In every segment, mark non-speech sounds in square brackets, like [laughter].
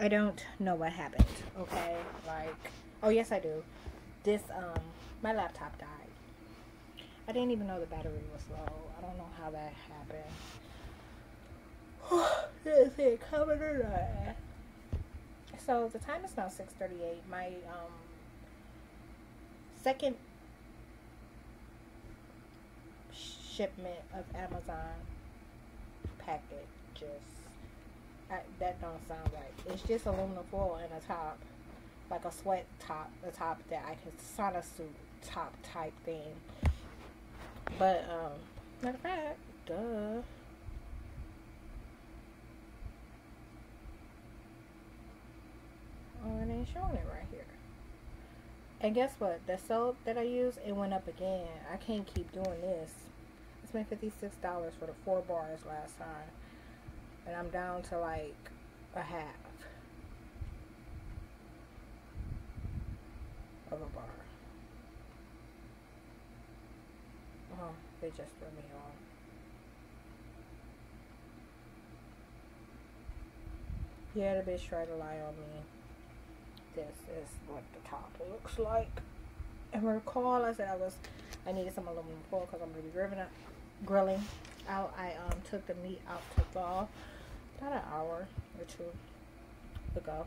I don't know what happened. Okay, like oh yes I do. This um my laptop died. I didn't even know the battery was low. I don't know how that happened. [sighs] Is it coming or not? So the time is now six thirty eight. My um second shipment of Amazon packages. That don't sound right. It's just aluminum foil and a top, like a sweat top, a top that I can sauna suit top type thing. But um, matter of fact, duh. Oh, it ain't showing it right here. And guess what? The soap that I used, it went up again. I can't keep doing this. I spent $56 for the four bars last time. And I'm down to like a half of a bar. Oh, they just threw me off. Yeah, the bitch tried to lie on me. This is what the top looks like. And recall, I said I was, I needed some aluminum foil because I'm to be grilling, grilling out. I um took the meat out to thaw about an hour or two ago.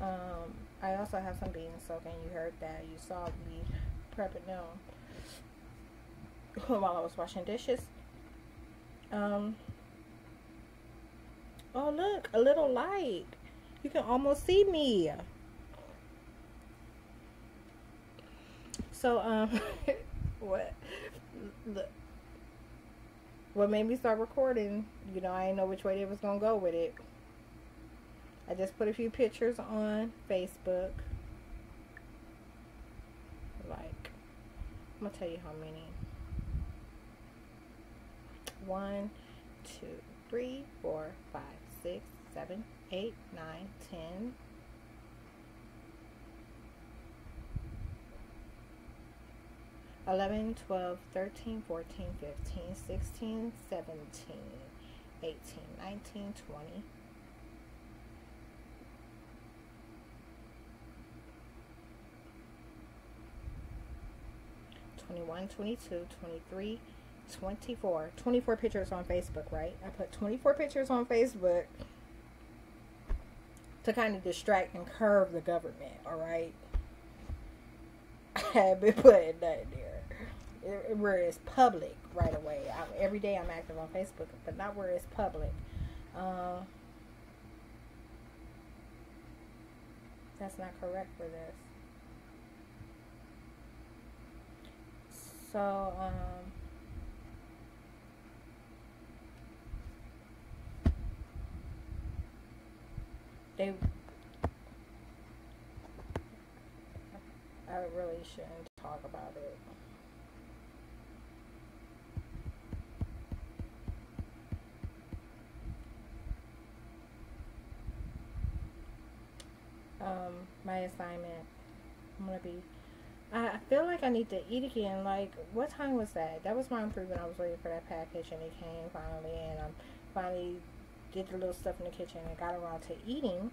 Um, I also have some beans soaking. You heard that. You saw me prepping them [laughs] while I was washing dishes. Um, oh, look, a little light. You can almost see me. So, um, [laughs] what? What made me start recording, you know, I didn't know which way they was going to go with it. I just put a few pictures on Facebook. Like, I'm going to tell you how many. One, two, three, four, five, six, seven, eight, nine, ten. 11, 12, 13, 14, 15, 16, 17, 18, 19, 20. Twenty-one, twenty-two, twenty-three, twenty-four. Twenty-four pictures on Facebook, right? I put twenty-four pictures on Facebook to kind of distract and curve the government. All right, [laughs] I have been putting that there where it's public right away. I, every day I'm active on Facebook, but not where it's public. Uh, that's not correct for this. So, um, they I really shouldn't talk about it. um, my assignment. I'm gonna be. I feel like I need to eat again. Like, what time was that? That was my improvement. I was waiting for that package, and it came finally, and I finally did the little stuff in the kitchen and got around to eating.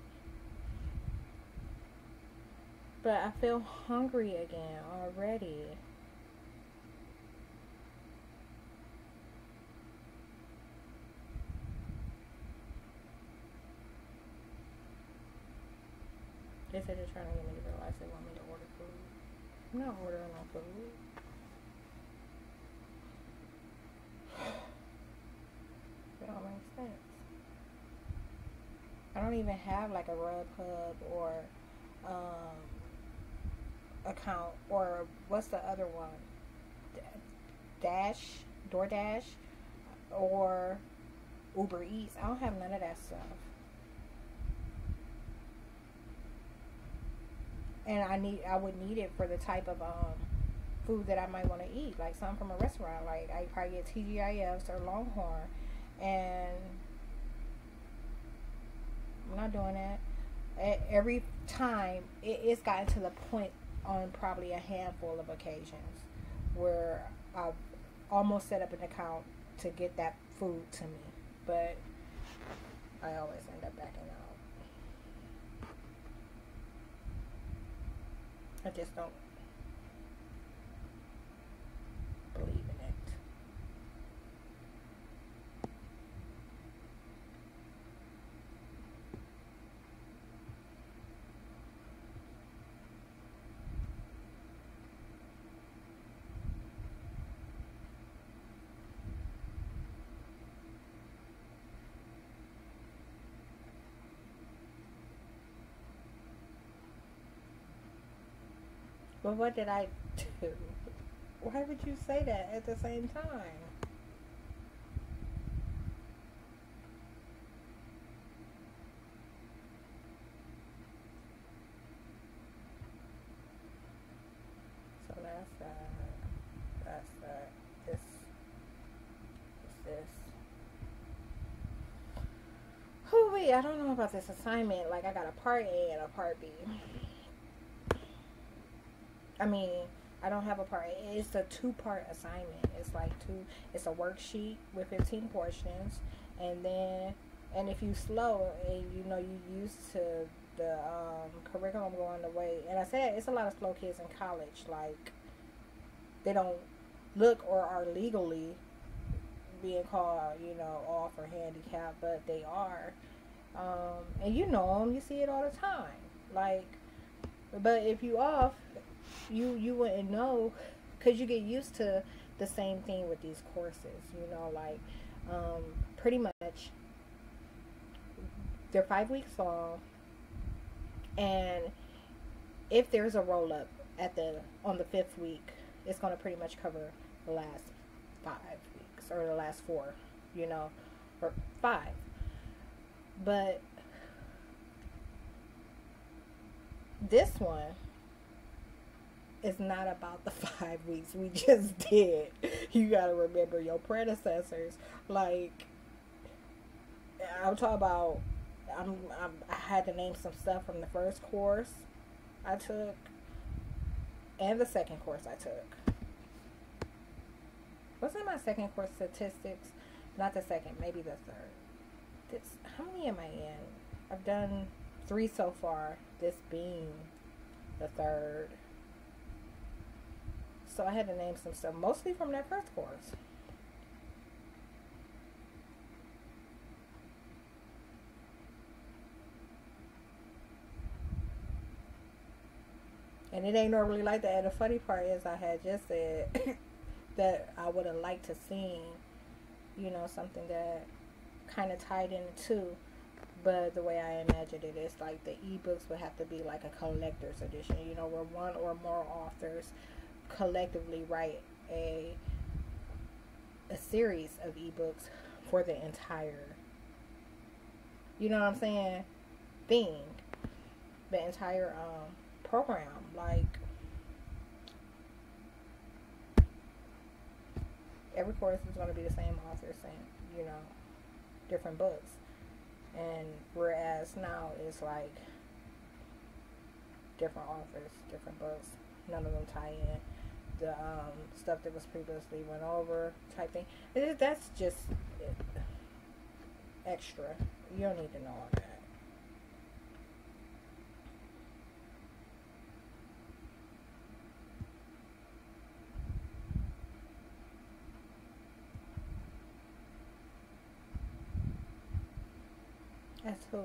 But I feel hungry again already. They said they're trying to get me to realize they want me to order food. I'm not ordering no food. It don't make sense. I don't even have like a Grubhub or um, account or what's the other one? Dash, DoorDash, or Uber Eats. I don't have none of that stuff. And I need I would need it for the type of um, food that I might want to eat, like some from a restaurant. Like I probably get TGIFs or Longhorn, and I'm not doing that. Every time it, it's gotten to the point on probably a handful of occasions where I've almost set up an account to get that food to me, but I always end up backing out. I just don't believe in it. But what did I do? Why would you say that at the same time? So that's that. That's that. This. This. this. Who we? I don't know about this assignment. Like I got a part A and a part B. I mean, I don't have a part. It's a two part assignment. It's like two. It's a worksheet with fifteen portions, and then and if you slow and you know you used to the um, curriculum going the way, and I said it's a lot of slow kids in college. Like they don't look or are legally being called, you know, off or handicapped, but they are. Um, and you know them. You see it all the time. Like, but if you off, you you wouldn't know because you get used to the same thing with these courses you know like um, pretty much they're five weeks long and if there's a roll up at the on the fifth week it's going to pretty much cover the last five weeks or the last four you know or five. But this one it's not about the [laughs] five weeks we just did. You got to remember your predecessors. Like, I'm talking about. I'm, I'm. I had to name some stuff from the first course I took, and the second course I took. Wasn't my second course statistics? Not the second, maybe the third. This. How many am I in? I've done three so far. This being the third. So I had to name some stuff, mostly from that first course. And it ain't normally like that. And the funny part is, I had just said [coughs] that I would have liked to seen, you know, something that kind of tied into. But the way I imagined it is like the ebooks would have to be like a collector's edition, you know, where one or more authors collectively write a a series of ebooks for the entire you know what I'm saying thing. The entire um program like every course is going to be the same author same you know different books. And whereas now it's like different authors different books none of them tie in the um, stuff that was previously went over type thing. That's just extra. You don't need to know all that. That's who.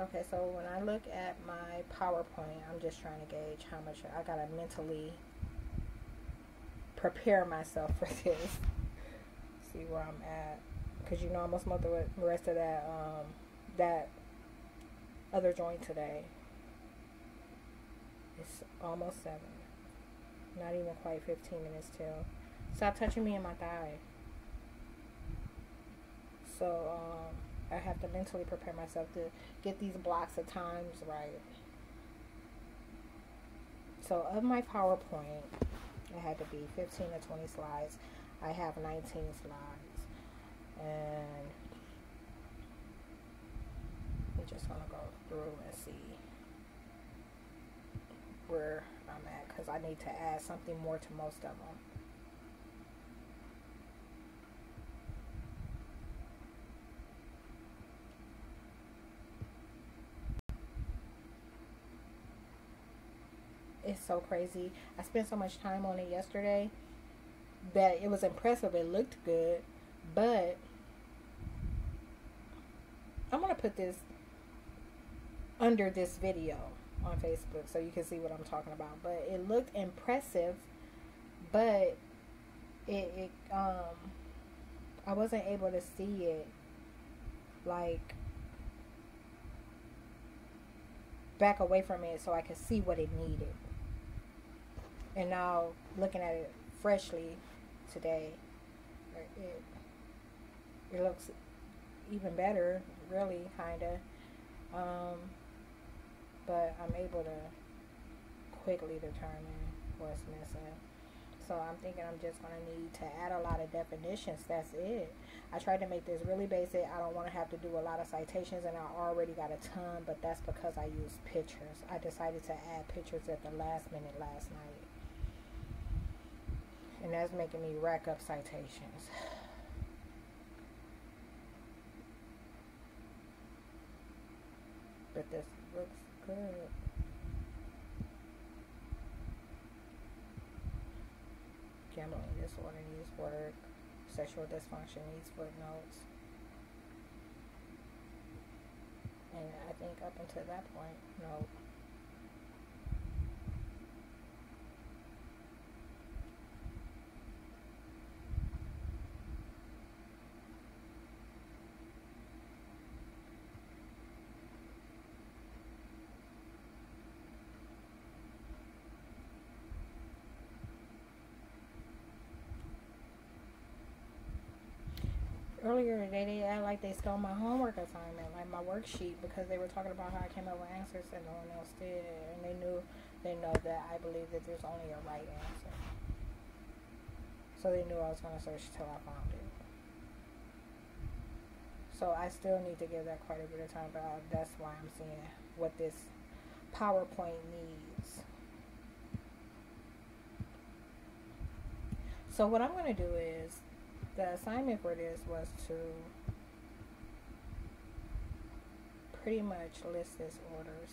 Okay, so when I look at my PowerPoint, I'm just trying to gauge how much I gotta mentally prepare myself [laughs] for this. See where I'm at, because you know I'm gonna the rest of that um, that other joint today. It's almost seven. Not even quite 15 minutes till. Stop touching me in my thigh. So um I have to mentally prepare myself to get these blocks of times right. So of my PowerPoint, it had to be 15 to 20 slides. I have 19 slides. And I'm just going to go through and see where I'm at because I need to add something more to most of them. it's so crazy. I spent so much time on it yesterday that it was impressive. It looked good, but I'm gonna put this under this video on Facebook so you can see what I'm talking about. But it looked impressive, but it, it um I wasn't able to see it like back away from it so I could see what it needed. And now looking at it freshly today, it it looks even better, really, kinda. Um, but I'm able to quickly determine what's missing. So I'm thinking I'm just going to need to add a lot of definitions. That's it. I tried to make this really basic. I don't want to have to do a lot of citations, and I already got a ton, but that's because I use pictures. I decided to add pictures at the last minute last night. And that's making me rack up citations. But this looks good. Gambling disorder needs work. Sexual dysfunction needs footnotes. And I think up until that point, no. Earlier today they act like they stole my homework assignment, like my worksheet, because they were talking about how I came up with answers and no one else did, and they knew they know that I believe that there's only a right answer. So they knew I was going to search till I found it. So I still need to give that quite a bit of time, but uh, that's why I'm seeing what this PowerPoint needs. So what I'm going to do is the assignment for this was to pretty much list his orders.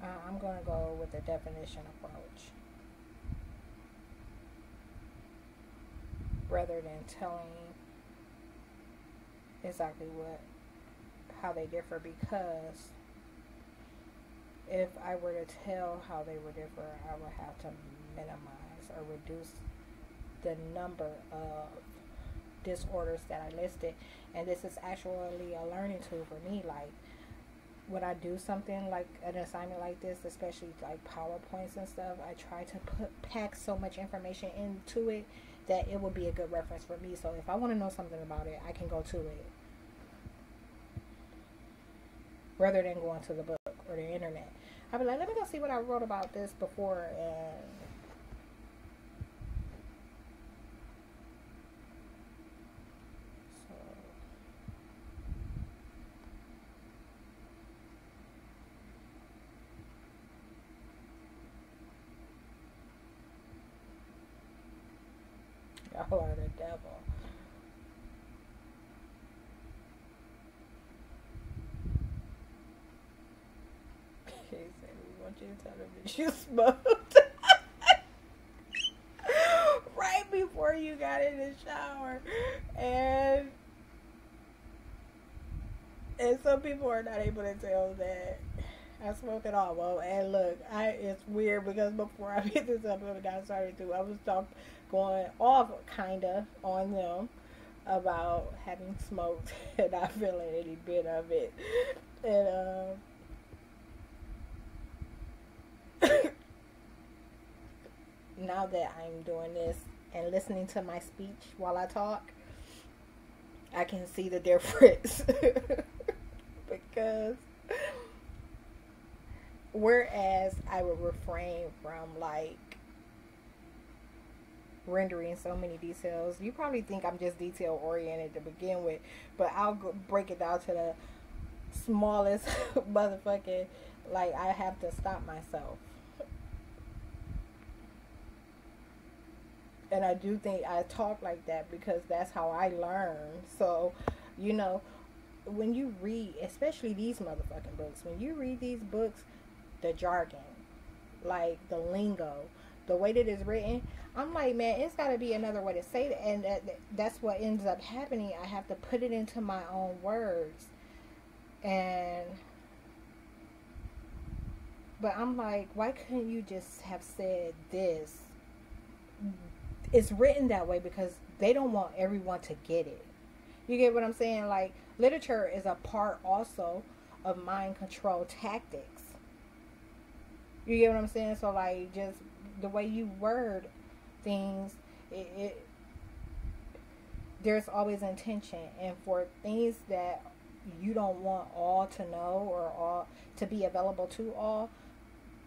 Uh, I'm going to go with the definition approach rather than telling exactly what how they differ because if I were to tell how they were different, I would have to minimize or reduce the number of disorders that I listed. And this is actually a learning tool for me. Like, when I do something like an assignment like this, especially like PowerPoints and stuff, I try to put pack so much information into it that it will be a good reference for me. So if I want to know something about it, I can go to it rather than going to the book or the internet. I'd be like, let me go see what I wrote about this before and Y'all are the devil. Tell them that you [laughs] smoked. [laughs] Right before you got in the shower, and and some people are not able to tell that I smoke it all. Well, and look, I it's weird because before I [laughs] picked this up and got started to, I was talk, going off kinda on them about having smoked and not feeling any bit of it, and um now that I'm doing this and listening to my speech while I talk, I can see the [laughs] difference. because whereas I would refrain from like rendering so many details, you probably think I'm just detail oriented to begin with, but I'll go break it down to the smallest [laughs] motherfucking like I have to stop myself and I do think I talk like that because that's how I learn. So, you know, when you read, especially these motherfucking books, when you read these books, the jargon, like the lingo, the way that it's written, I'm like, man, it's got to be another way to say it, and that, that's what ends up happening. I have to put it into my own words, and but I'm like, why couldn't you just have said this? It's written that way because they don't want everyone to get it. You get what I'm saying? Like, literature is a part also of mind control tactics. You get what I'm saying? So, like, just the way you word things, it, it there's always intention, and for things that you don't want all to know or all to be available to all,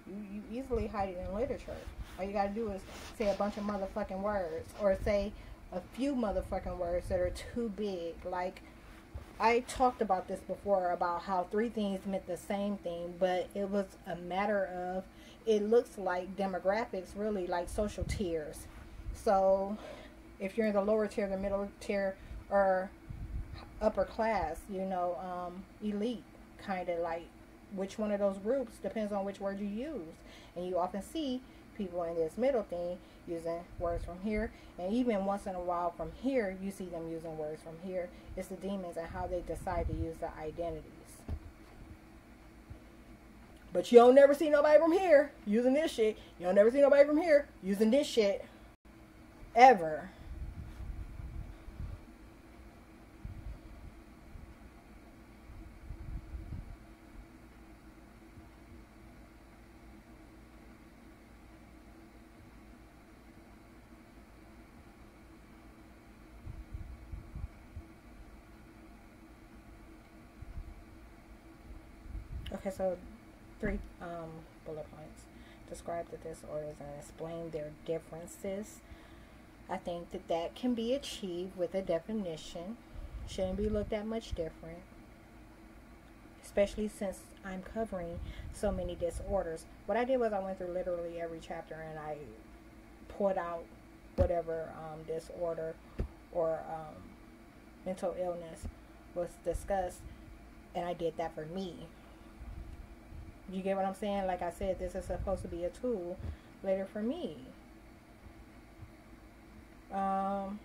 you, you easily hide it in literature. All you gotta do is say a bunch of motherfucking words or say a few motherfucking words that are too big. Like, I talked about this before about how three things meant the same thing, but it was a matter of it looks like demographics, really like social tiers. So, if you're in the lower tier, the middle tier, or upper class, you know, um, elite, kind of like which one of those groups depends on which word you use. And you often see people in this middle thing using words from here. And even once in a while from here, you see them using words from here. It's the demons and how they decide to use the identities. But you don't never see nobody from here using this shit. You don't never see nobody from here using this shit. Ever. Okay, so three um, bullet points. Describe the disorders and explain their differences. I think that that can be achieved with a definition. Shouldn't be looked at much different. Especially since I'm covering so many disorders. What I did was I went through literally every chapter and I pulled out whatever um, disorder or um, mental illness was discussed. And I did that for me you get what I'm saying? Like I said, this is supposed to be a tool later for me. Um,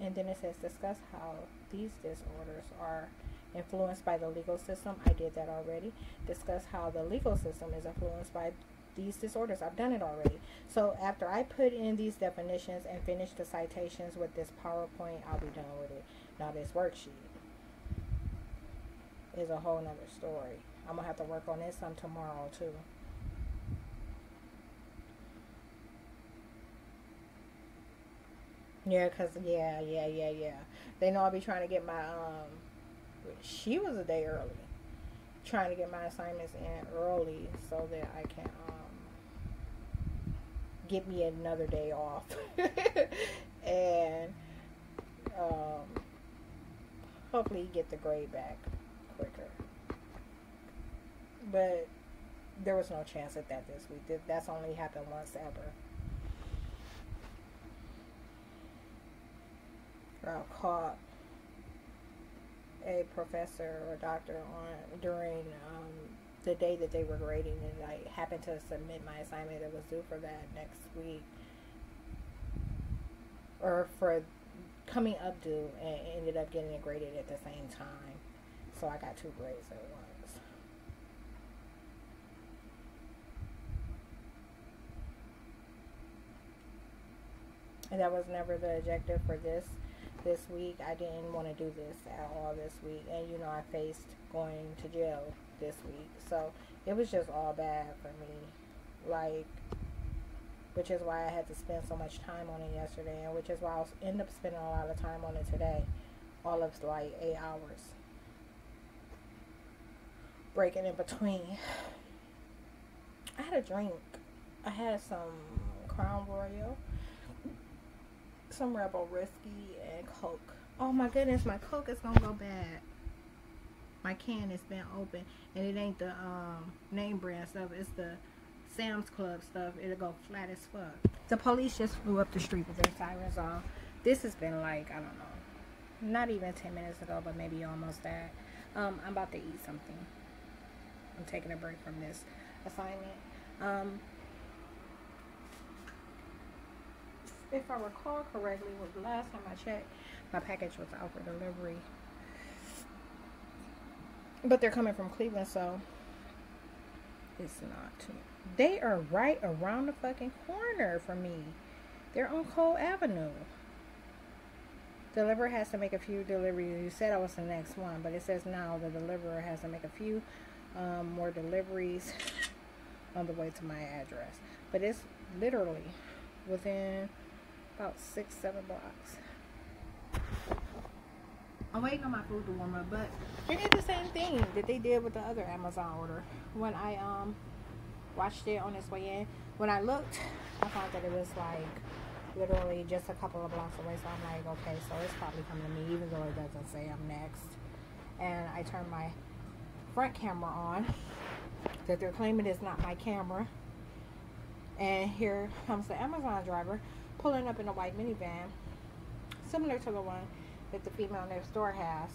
and then it says discuss how these disorders are influenced by the legal system. I did that already. Discuss how the legal system is influenced by these disorders. I've done it already. So after I put in these definitions and finish the citations with this PowerPoint, I'll be done with it. Now this worksheet is a whole nother story. I'm gonna have to work on this some tomorrow too. Yeah, cause yeah, yeah, yeah, yeah. They know I'll be trying to get my um. She was a day early, trying to get my assignments in early so that I can um get me another day off, [laughs] and um hopefully get the grade back. But there was no chance at that this week. That's only happened once ever. I caught a professor or doctor on during um, the day that they were grading, and I happened to submit my assignment that was due for that next week, or for coming up due, and ended up getting it graded at the same time so I got two grades at once. And that was never the objective for this this week. I didn't want to do this at all this week. And you know, I faced going to jail this week. So it was just all bad for me. Like, which is why I had to spend so much time on it yesterday, and which is why I'll end up spending a lot of time on it today. All of like eight hours breaking in between. [sighs] I had a drink. I had some Crown Royal, some Rebel Whiskey, and Coke. Oh my goodness, my Coke is gonna go bad. My can has been open, and it ain't the um, name brand stuff. It's the Sam's Club stuff. It'll go flat as fuck. The police just flew up the street with their sirens on. This has been like I don't know not even 10 minutes ago, but maybe almost that. Um, I'm about to eat something. I'm taking a break from this assignment. Um, if I recall correctly, was last time I checked, my package was out for delivery. But they're coming from Cleveland, so it's not. too. They are right around the fucking corner for me. They're on Cole Avenue. Deliverer has to make a few deliveries. You said I was the next one, but it says now the deliverer has to make a few um, more deliveries [laughs] on the way to my address. But it's literally within about six, seven blocks. I'm waiting on my food to warm up, but they did the same thing that they did with the other Amazon order. When I um watched it on its way in, when I looked, I found that it was like literally just a couple of blocks away. So I'm like, okay, so it's probably coming to me, even though it doesn't say I'm next. And I turned my front camera on that they're claiming is not my camera. And here comes the Amazon driver pulling up in a white minivan, similar to the one that the female next door has.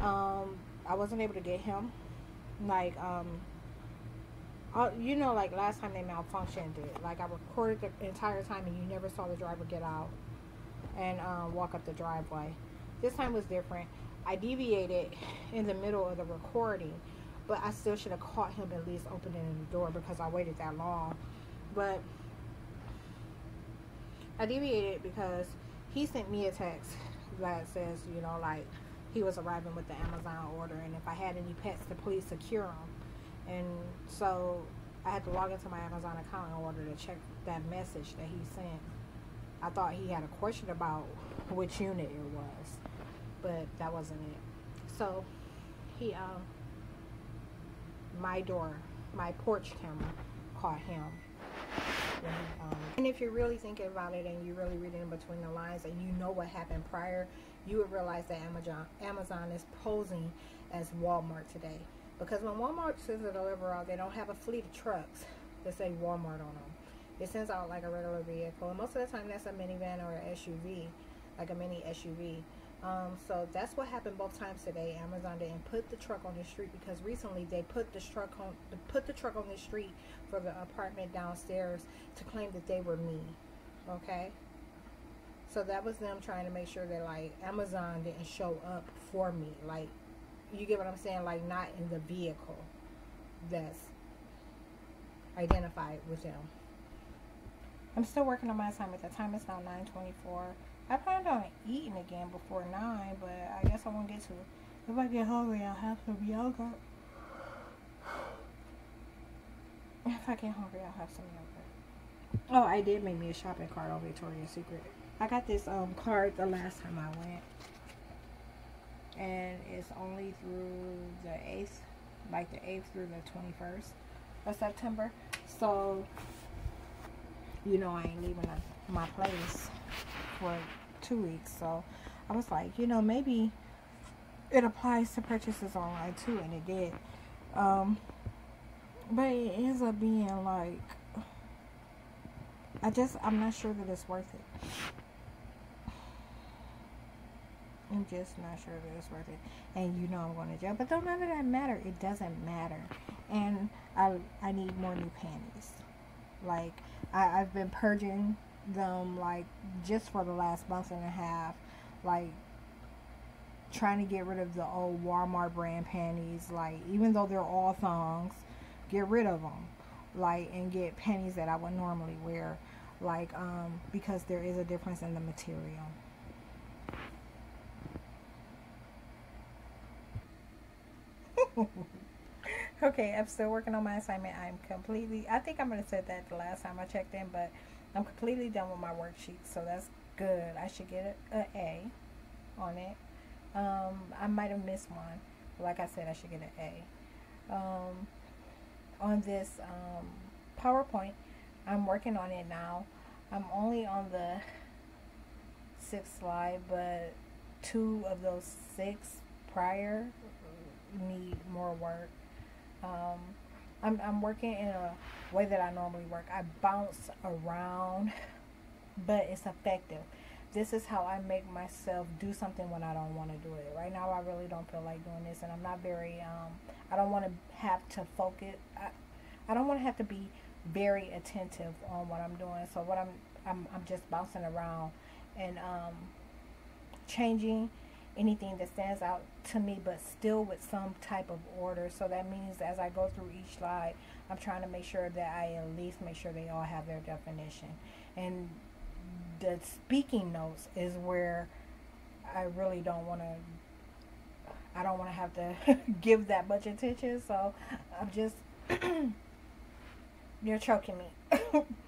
Um, I wasn't able to get him. Like, um, uh, you know, like last time they malfunctioned it. Like I recorded the entire time and you never saw the driver get out and um, walk up the driveway. This time was different. I deviated in the middle of the recording, but I still should have caught him at least opening the door because I waited that long. But I deviated because he sent me a text that says, you know, like he was arriving with the Amazon order and if I had any pets to please secure them and so I had to log into my Amazon account in order to check that message that he sent. I thought he had a question about which unit it was, but that wasn't it. So he, um, my door, my porch camera caught him. Um, and if you're really thinking about it and you're really reading between the lines and you know what happened prior, you would realize that Amazon Amazon is posing as Walmart today. Because when Walmart sends a delivery out, they don't have a fleet of trucks that say Walmart on them. It sends out like a regular vehicle. And most of the time that's a minivan or an SUV, like a mini SUV. Um, so that's what happened both times today. Amazon didn't put the truck on the street because recently they put the truck on put the truck on the street for the apartment downstairs to claim that they were me. Okay. So that was them trying to make sure that like Amazon didn't show up for me. Like you get what I'm saying? Like not in the vehicle that's identified with them. I'm still working on my assignment. The time is now 9:24. I planned on eating again before nine, but I guess I won't get to it. If I get hungry, I'll have some yogurt. If I get hungry, I'll have some yogurt. Oh, I did make me a shopping cart on Victoria's Secret. I got this um card the last time I went and it's only through the 8th like the 8th through the 21st of September so you know I ain't leaving my place for two weeks so I was like you know maybe it applies to purchases online too and it did um but it ends up being like I just I'm not sure that it's worth it I'm just not sure if it's worth it. And you know I'm going to jail. But don't none of that matter. It doesn't matter. And I I need more new panties. Like I, I've been purging them like just for the last month and a half. Like trying to get rid of the old Walmart brand panties. Like even though they're all thongs, get rid of them. Like and get panties that I would normally wear. Like um because there is a difference in the material. [laughs] okay, I'm still working on my assignment. I'm completely, I think I'm to say that the last time I checked in, but I'm completely done with my worksheet, so that's good. I should get an A on it. Um, I might have missed one. Like I said, I should get an A. Um, on this um, PowerPoint, I'm working on it now. I'm only on the sixth slide, but two of those six prior need more work. Um, I'm, I'm working in a way that I normally work. I bounce around, [laughs] but it's effective this is how I make myself do something when I don't want to do it. Right now, I really don't feel like doing this, and I'm not very. Um, I don't want to have to focus. I, I don't want to have to be very attentive on what I'm doing. So what I'm, I'm, I'm just bouncing around and um, changing anything that stands out to me, but still with some type of order. So that means as I go through each slide, I'm trying to make sure that I at least make sure they all have their definition. And the speaking notes is where I really don't want to. I don't want to have to [laughs] give that much attention, so I'm just [clears throat] you're choking me. [laughs]